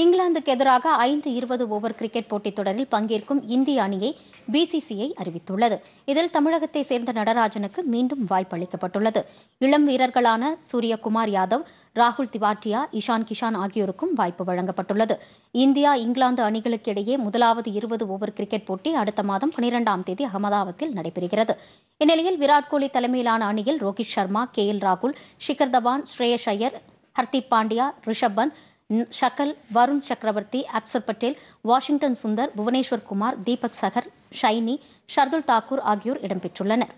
இங்கிலாந்துக்கு எதிராக ஐந்து இருபது ஓவர் கிரிக்கெட் போட்டித் தொடரில் பங்கேற்கும் இந்திய அணியை பிசிசிஐ அறிவித்துள்ளது. இதில் தமிழகத்தை சேர்ந்த நடராஜனுக்கு மீண்டும் வாய்ப்பு அளிக்கப்பட்டுள்ளது. இளம் வீரர்களான சூரியகுமார் யாதவ் ராகுல் திவாட்டியா இஷான் கிஷான் ஆகியோருக்கும் வாய்ப்பு வழங்கப்பட்டுள்ளது. இந்தியா இங்கிலாந்து அணிகளுக்கு இடையே முதலாவது இருபது ஓவர் கிரிக்கெட் போட்டி அடுத்த மாதம் பனிரெண்டாம் தேதி அகமதாபாத்தில் நடைபெறுகிறது. இந்நிலையில் விராட் கோலி தலைமையிலான அணியில் ரோஹித் சர்மா கே எல் ராகுல் ஷிகர் தவான் ஸ்ரேயஸ் ஐயர் ஹர்திப் பாண்டியா ரிஷப் பந்த் ந- ஷக்கல் வருண் சக்கரவர்த்தி அப்சர் பட்டேல் வாஷிங்டன் சுந்தர் புவனேஸ்வர் குமார் தீபக் சகர் ஷைனி ஷர்துல் தாக்கூர் ஆகியோர் இடம்பெற்றுள்ளனர்.